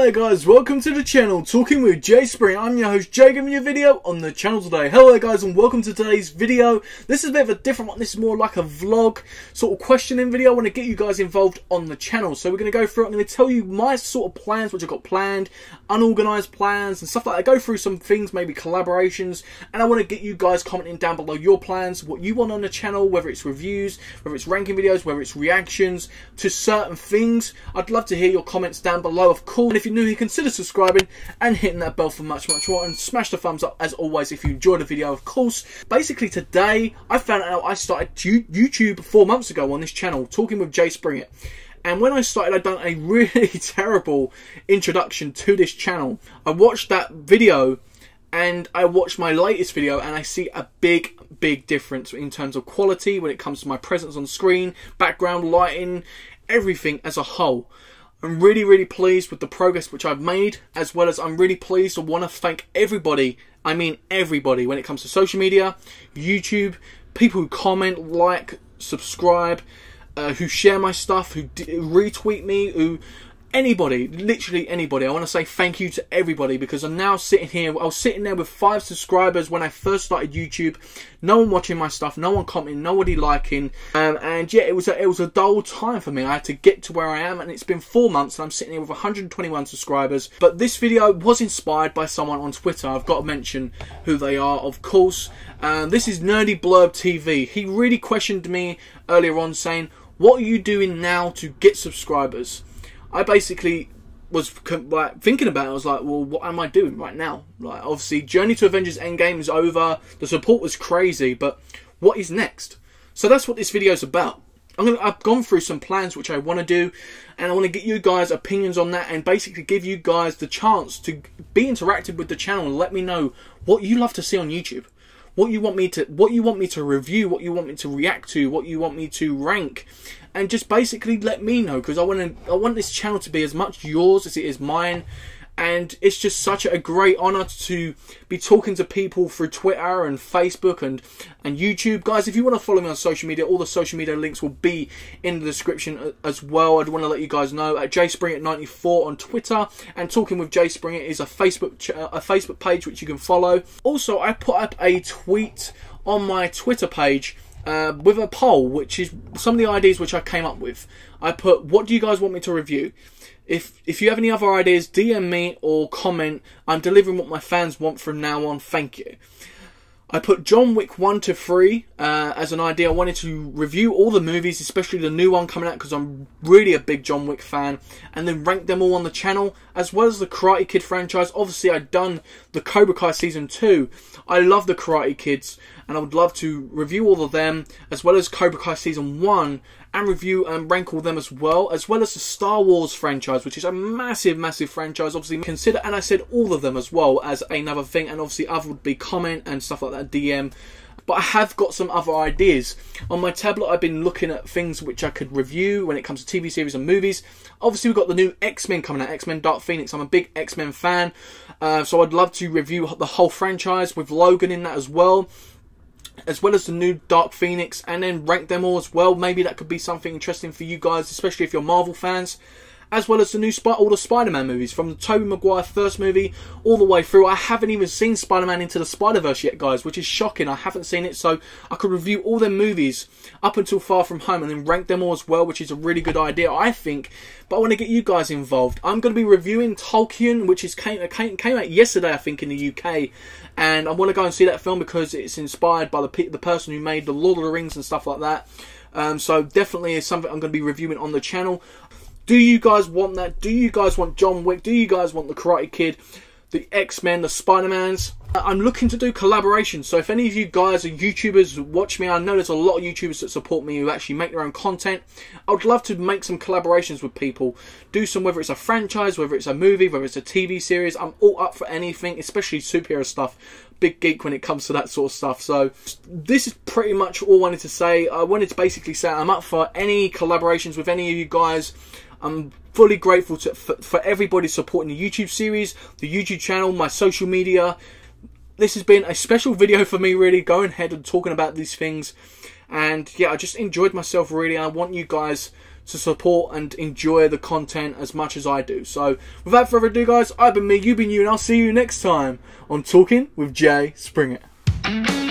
Hello guys, welcome to the channel, Talking with Jay Springett. I'm your host Jay, giving you a video on the channel today. Hello guys and welcome to today's video. This is a bit of a different one, this is more like a vlog sort of questioning video. I want to get you guys involved on the channel. So we're going to go through, I'm going to tell you my sort of plans, which I've got planned, unorganised plans and stuff like that. Go through some things, maybe collaborations, and I want to get you guys commenting down below your plans, what you want on the channel, whether it's reviews, whether it's ranking videos, whether it's reactions to certain things. I'd love to hear your comments down below, of course. And if you're new here, consider subscribing and hitting that bell for much, much more. And smash the thumbs up as always if you enjoyed the video, of course. Basically, today I found out I started YouTube four months ago on this channel, talking with Jay Springett. And when I started, I'd done a really terrible introduction to this channel. I watched that video and I watched my latest video and I see a big, big difference in terms of quality when it comes to my presence on screen, background lighting, everything as a whole. I'm really, really pleased with the progress which I've made, as well as I'm really pleased and want to thank everybody, I mean everybody, when it comes to social media, YouTube, people who comment, like, subscribe, uh, who share my stuff, who retweet me, who anybody, literally anybody. I want to say thank you to everybody because I'm now sitting here. I was sitting there with five subscribers when I first started YouTube. No one watching my stuff, no one commenting, nobody liking, um, and yeah, it was a, it was a dull time for me. I had to get to where I am, and it's been four months, and I'm sitting here with 121 subscribers. But this video was inspired by someone on Twitter. I've got to mention who they are, of course. Um, this is Nerdy Blurb TV. He really questioned me earlier on, saying, "What are you doing now to get subscribers?" I basically was like thinking about it. I was like, well, what am I doing right now? Like, obviously, Journey to Avengers Endgame is over. The support was crazy, but what is next? So that's what this video is about. I'm gonna, I've gone through some plans which I want to do, and I want to get you guys opinions on that, and basically give you guys the chance to be interactive with the channel and let me know what you love to see on YouTube what you want me to what you want me to review, what you want me to react to, what you want me to rank, and just basically let me know because I want to I want this channel to be as much yours as it is mine and it's just such a great honor to be talking to people through Twitter and Facebook and and YouTube. Guys, if you want to follow me on social media, all the social media links will be in the description uh, as well. I'd want to let you guys know at jspringett94 on Twitter and talking with Jay Springett is a Facebook uh, a Facebook page which you can follow. Also, I put up a tweet on my Twitter page uh, with a poll, which is some of the ideas which I came up with. I put, what do you guys want me to review? If if you have any other ideas, DM me or comment. I'm delivering what my fans want from now on. Thank you. I put John Wick 1 to 3 uh, as an idea. I wanted to review all the movies, especially the new one coming out, because I'm really a big John Wick fan, and then rank them all on the channel, as well as the Karate Kid franchise. Obviously, I'd done the Cobra Kai Season 2. I love the Karate Kids, and I would love to review all of them, as well as Cobra Kai Season 1, and review and rank all them as well, as well as the Star Wars franchise, which is a massive, massive franchise. Obviously, consider, and I said all of them as well as another thing, and obviously, other would be comment and stuff like that, DM. But I have got some other ideas. On my tablet, I've been looking at things which I could review when it comes to TV series and movies. Obviously, we've got the new X Men coming out, X Men Dark Phoenix. I'm a big X Men fan, uh, so I'd love to review the whole franchise with Logan in that as well as well as the new Dark Phoenix, and then rank them all as well. Maybe that could be something interesting for you guys, especially if you're Marvel fans. As well as the new Sp- all the Spider-Man movies, from the Tobey Maguire first movie all the way through. I haven't even seen Spider-Man Into the Spider-Verse yet, guys, which is shocking. I haven't seen it, so I could review all their movies up until Far From Home and then rank them all as well, which is a really good idea, I think. But I want to get you guys involved. I'm going to be reviewing Tolkien, which is came, came, came out yesterday, I think, in the UK and I want to go and see that film because it's inspired by the the person who made the Lord of the Rings and stuff like that. Um, so definitely is something I'm going to be reviewing on the channel. Do you guys want that? Do you guys want John Wick? Do you guys want the Karate Kid? the X-Men, the Spider-Mans. Uh, I'm looking to do collaborations, so if any of you guys are YouTubers watch me, I know there's a lot of YouTubers that support me who actually make their own content. I would love to make some collaborations with people. Do some, whether it's a franchise, whether it's a movie, whether it's a TV series. I'm all up for anything, especially superhero stuff. Big geek when it comes to that sort of stuff. So this is pretty much all I wanted to say. I wanted to basically say I'm up for any collaborations with any of you guys. I'm fully grateful to, for, for everybody supporting the YouTube series, the YouTube channel, my social media. This has been a special video for me, really, going ahead and talking about these things. And yeah, I just enjoyed myself, really. I want you guys to support and enjoy the content as much as I do. So, without further ado, guys, I've been me, you've been you, and I'll see you next time on Talking with Jay Springett.